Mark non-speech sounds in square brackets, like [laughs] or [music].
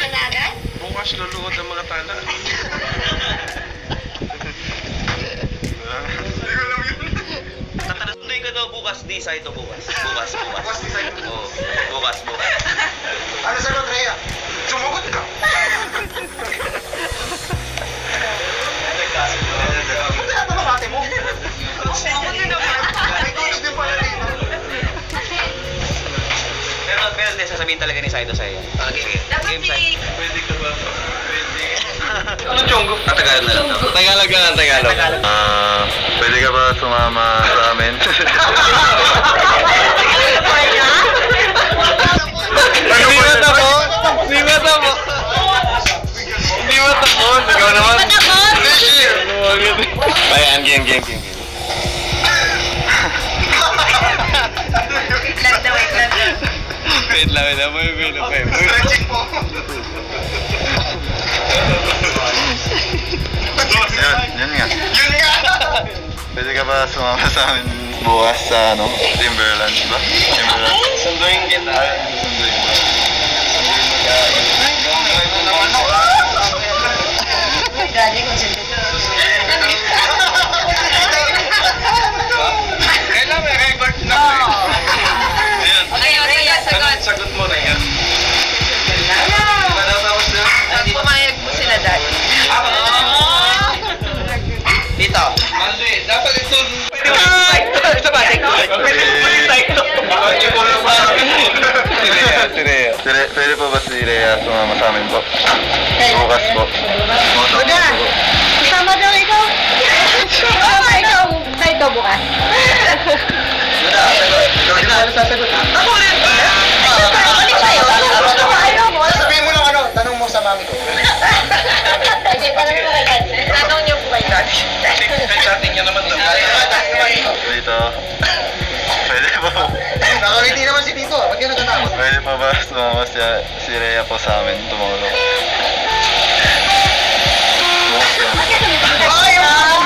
Ka agad? Bukas luluhod ang mga tala. Hindi ko alam yun. Ko daw bukas, di sa ito bukas. Bukas, bukas. Bukas, di sa ito. Oo, bukas, bukas. Ano sagot, Rhea? Sumagot ka. Pero, pero sasabihin talaga ni Saido sa'yo. Okay. Dapat Game. Sai. Pwede ka ba? Pwede. Ano chonggo? Ah, Tagalog na lang. Tagalog ka ng Tagalog. Ah, pwede ka ba sumama sa amin? [laughs] Hindi mo tapos? Hindi mo tapos? Hindi mo tapos? Ikaw naman. Ayan, game, game, game, game. Wait lang, wait lang. May wait lang. May wait. Stretching mo. yun, yun nga. Yun nga. Pwede ka ba sumama sa amin bukas sa ano, Timberland ba? Timberland. Sunduin kita. Sunduin mo. Galing dapat ito. Pwede Ito, ito ba? Ito. Pwede mo Nakangiti naman si Tito. Ba't yun natatakot? Pwede pa ba sumama si, si Rhea po sa amin tumulong? Ay, ang